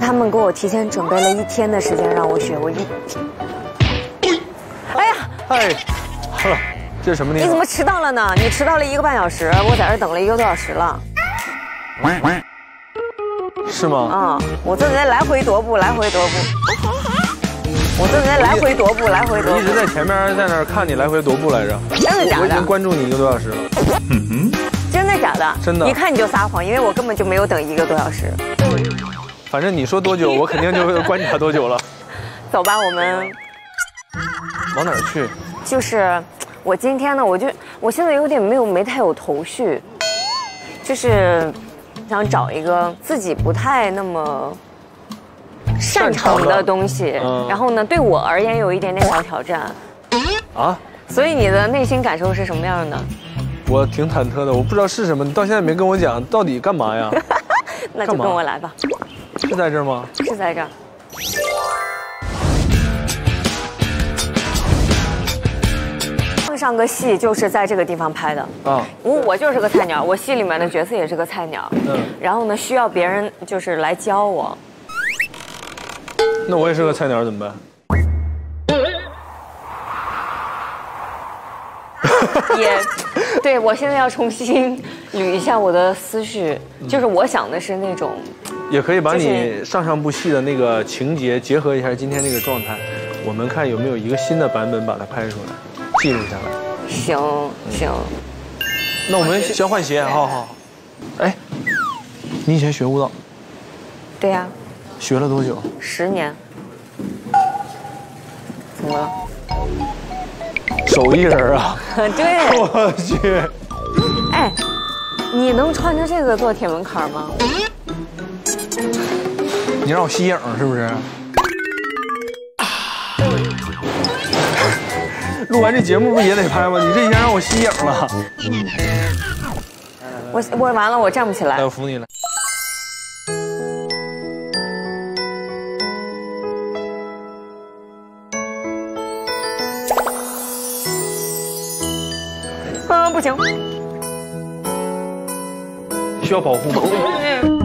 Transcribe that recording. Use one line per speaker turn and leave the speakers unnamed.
他们给我提前准备了一天的时间让我学，我一，哎呀，
嗨，呵，这是什么地方？
你怎么迟到了呢？你迟到了一个半小时，我在这等了一个多小时了。
是吗？
啊、我正在来回踱步，来回踱步。我正在来回踱步，来回踱步。
一直在前面在那儿看你来回踱步来着。
真的假的
我已经？关注你一个多小时了。
嗯哼真的假的？
真的
一看你就撒谎，因为我根本就没有等一个多小时。
反正你说多久，我肯定就会观察多久了。
走吧，我们
往哪儿去？
就是我今天呢，我就我现在有点没有没太有头绪，就是想找一个自己不太那么擅长的东西，
嗯
然后呢，对我而言有一点点小挑战。
啊？
所以你的内心感受是什么样的？
我挺忐忑的，我不知道是什么。你到现在没跟我讲到底干嘛呀？
那就跟我来吧，
是在这儿吗？
是在这儿。上个戏就是在这个地方拍的，
啊，
我我就是个菜鸟，我戏里面的角色也是个菜鸟，
嗯
然后呢需要别人就是来教我，
那我也是个菜鸟怎么办？
也，对我现在要重新捋一下我的思绪，就是我想的是那种，
也可以把你上上部戏的那个情节结合一下今天这个状态，我们看有没有一个新的版本把它拍出来，记录下来。
行行，
那我们先换鞋，好好。哎，你以前学舞蹈
对呀、
学了多久？
十年，怎么了？
手艺人啊！
对，
我去，
哎，你能穿着这个做铁门槛吗？
你让我吸影是不是？录完这节目不也得拍吗？你这一下让我吸影了。
我我完了，我站不起来
来，我。扶你来。
嗯，不行，
需要保护吗？